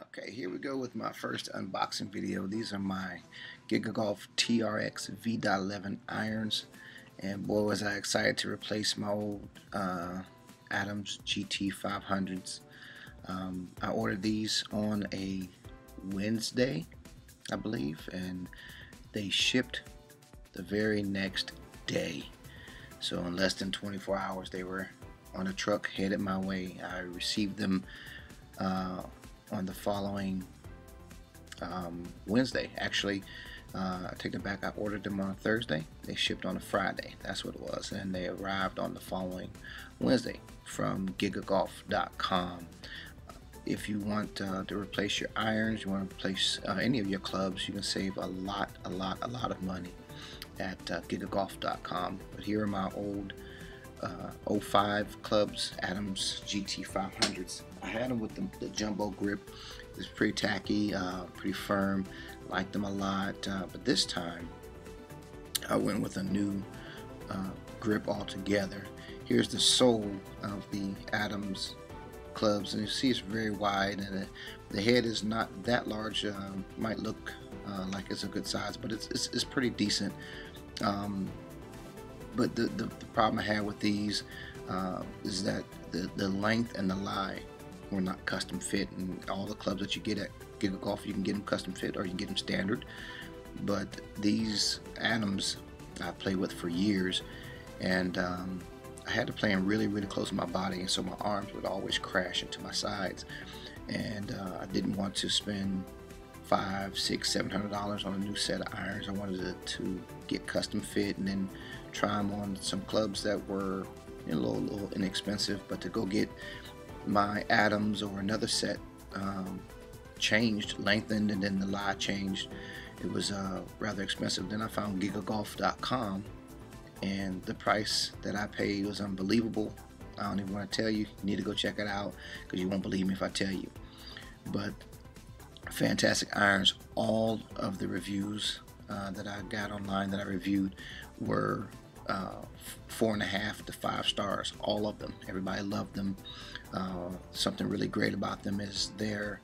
Okay, here we go with my first unboxing video. These are my GigaGolf TRX V.11 irons. And boy was I excited to replace my old uh, Adams GT 500s. Um, I ordered these on a Wednesday, I believe, and they shipped the very next day. So in less than 24 hours they were on a truck headed my way. I received them uh, on the following um, Wednesday. Actually, uh, I take it back. I ordered them on a Thursday. They shipped on a Friday. That's what it was, and they arrived on the following Wednesday from GigaGolf.com. If you want uh, to replace your irons, you want to replace uh, any of your clubs, you can save a lot, a lot, a lot of money at uh, GigaGolf.com. But here are my old uh, 05 clubs, Adams GT 500s. I had them with the, the jumbo grip. It's pretty tacky, uh, pretty firm. Liked them a lot. Uh, but this time, I went with a new uh, grip altogether. Here's the sole of the Adams clubs, and you see it's very wide, and the, the head is not that large. Um, might look uh, like it's a good size, but it's, it's, it's pretty decent. Um, but the, the, the, problem I had with these uh, is that the, the length and the lie were not custom fit and all the clubs that you get at Giga Golf you can get them custom fit or you can get them standard. But these Adams I played with for years and um, I had to play them really really close to my body and so my arms would always crash into my sides. And uh, I didn't want to spend five six seven hundred dollars on a new set of irons. I wanted to, to get custom fit and then try them on some clubs that were a little, little inexpensive, but to go get my Adams or another set um, changed, lengthened, and then the lie changed, it was uh, rather expensive. Then I found gigagolf.com, and the price that I paid was unbelievable. I don't even want to tell you. You need to go check it out because you won't believe me if I tell you. But fantastic irons. All of the reviews uh, that I got online that I reviewed were uh, four and a half to five stars, all of them. Everybody loved them. Uh, something really great about them is their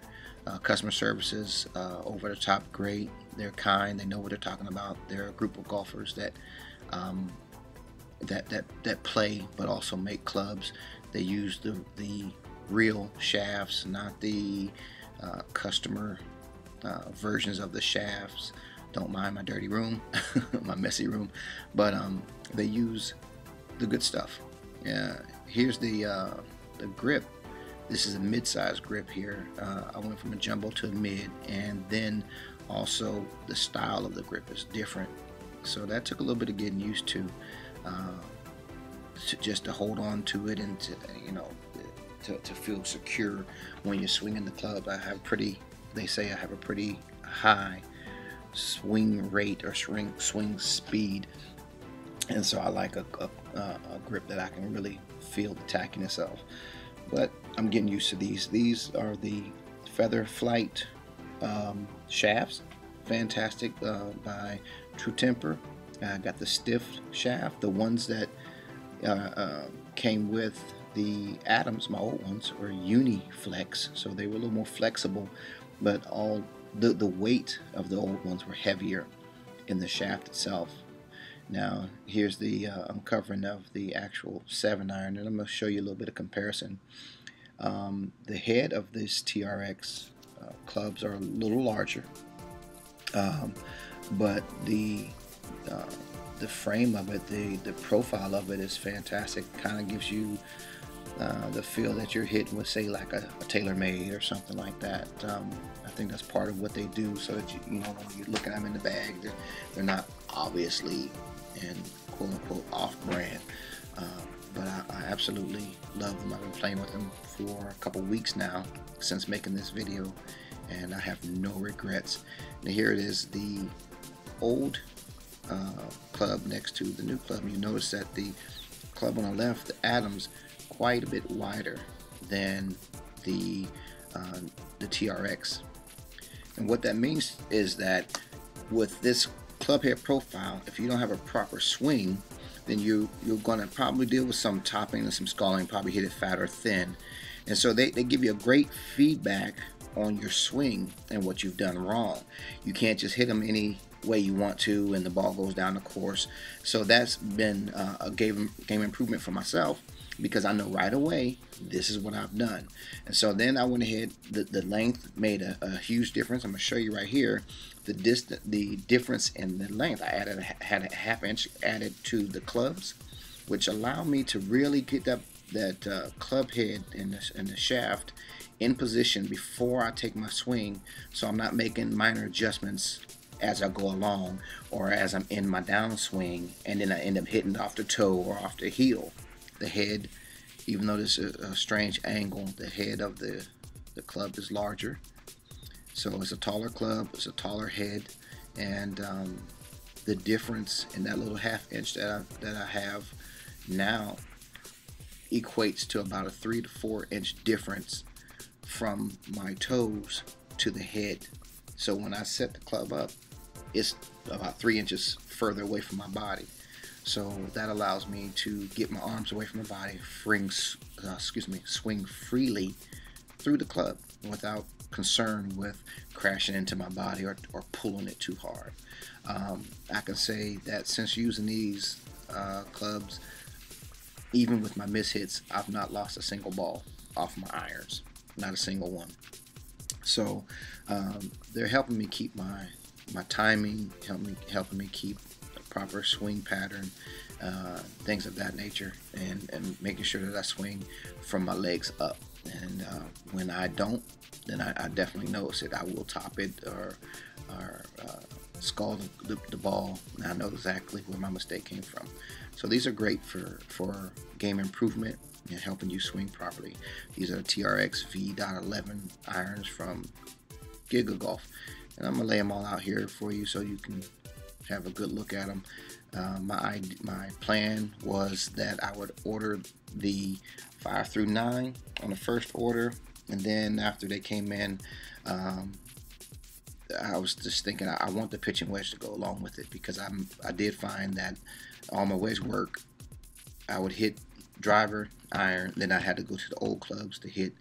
uh, customer services uh, over the top great. They're kind. They know what they're talking about. They're a group of golfers that um, that that that play, but also make clubs. They use the the real shafts, not the uh, customer uh, versions of the shafts don't mind my dirty room, my messy room, but um, they use the good stuff. Yeah, here's the uh, the grip. This is a mid-size grip here. Uh, I went from a jumbo to a mid, and then also the style of the grip is different. So that took a little bit of getting used to, uh, to just to hold on to it and to you know to, to feel secure when you're swinging the club. I have pretty. They say I have a pretty high swing rate or swing swing speed. And so I like a, a, a, grip that I can really feel the tackiness of. But I'm getting used to these. These are the feather flight um, shafts. Fantastic uh, by True Temper. I got the stiff shaft the ones that uh, uh, came with the Adams my old ones were Uniflex. So they were a little more flexible but all the, the weight of the old ones were heavier in the shaft itself. Now here's the uh, uncovering of the actual 7 iron and I'm going to show you a little bit of comparison. Um, the head of this TRX uh, clubs are a little larger um, but the uh, the frame of it, the, the profile of it is fantastic. Kind of gives you uh, the feel that you're hitting with, say, like a, a TaylorMade or something like that. Um, I think that's part of what they do, so that you, you know when you look at them in the bag, they're, they're not obviously and quote unquote off-brand. Uh, but I, I, absolutely love them. I've been playing with them for a couple weeks now since making this video, and I have no regrets. Now here it is, the old uh, club next to the new club. You notice that the club on the left, the Adams, quite a bit wider than the uh, the TRX. And what that means is that with this club head profile, if you don't have a proper swing, then you you're going to probably deal with some topping and some skulling, probably hit it fat or thin. And so they, they give you a great feedback on your swing and what you've done wrong. You can't just hit them any way you want to and the ball goes down the course. So that's been uh, a game, game improvement for myself because I know right away this is what I've done. And so then I went ahead, the, the length made a, a huge difference. I'm to show you right here the distance, the difference in the length. I added a, had a half inch added to the clubs, which allowed me to really get that that uh, club head and the, and the shaft in position before I take my swing so I'm not making minor adjustments as I go along or as I'm in my downswing and then I end up hitting off the toe or off the heel. The head, even though there's a, a strange angle, the head of the, the club is larger. So it's a taller club, it's a taller head, and um, the difference in that little half inch that I, that I have now equates to about a three to four inch difference from my toes to the head. So when I set the club up, it's about three inches further away from my body. So that allows me to get my arms away from my body, swing, uh, excuse me, swing freely through the club without concern with crashing into my body or, or pulling it too hard. Um, I can say that since using these uh, clubs, even with my mishits, I've not lost a single ball off my irons, not a single one. So um, they're helping me keep my my timing, helping me helping me keep proper swing pattern, uh, things of that nature, and, and making sure that I swing from my legs up. And uh, when I don't, then I, I, definitely notice it. I will top it or, or uh, the, the, the, ball, and I know exactly where my mistake came from. So these are great for, for game improvement and helping you swing properly. These are TRX V.11 irons from Giga Golf. And I'm going to lay them all out here for you so you can have a good look at them. Uh, my, my plan was that I would order the 5 through 9 on the first order and then after they came in um, I was just thinking I, want the pitching wedge to go along with it because I'm I did find that all my wedge work I would hit driver iron then I had to go to the old clubs to hit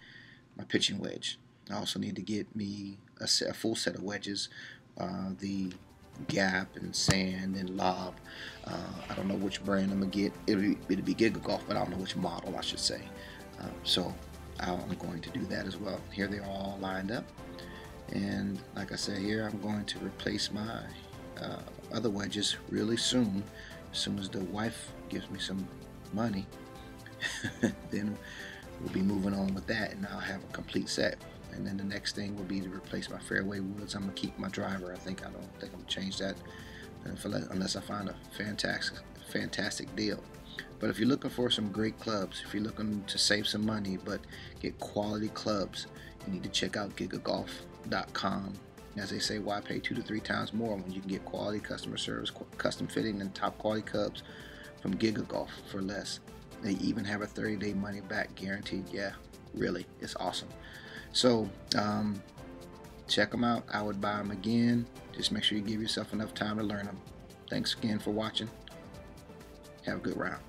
my pitching wedge I also need to get me a, set, a full set of wedges uh, the gap and sand and lob. Uh, I don't know which brand I'm gonna get. It'll be, it'll be Giga Golf but I don't know which model I should say. Um, so I'm going to do that as well. Here they're all lined up. And like I said here I'm going to replace my uh, other wedges really soon. As soon as the wife gives me some money then we'll be moving on with that and I'll have a complete set and then the next thing will be to replace my fairway woods. I'm gonna keep my driver. I think I don't think I'm gonna change that uh, unless I find a fantastic fantastic deal. But if you're looking for some great clubs if you're looking to save some money but get quality clubs you need to check out gigagolf.com as they say why pay two to three times more when you can get quality customer service custom fitting and top quality clubs from gigagolf for less? They even have a 30 day money back guaranteed. Yeah really it's awesome so um, check them out. I would buy them again. Just make sure you give yourself enough time to learn them. Thanks again for watching. Have a good round.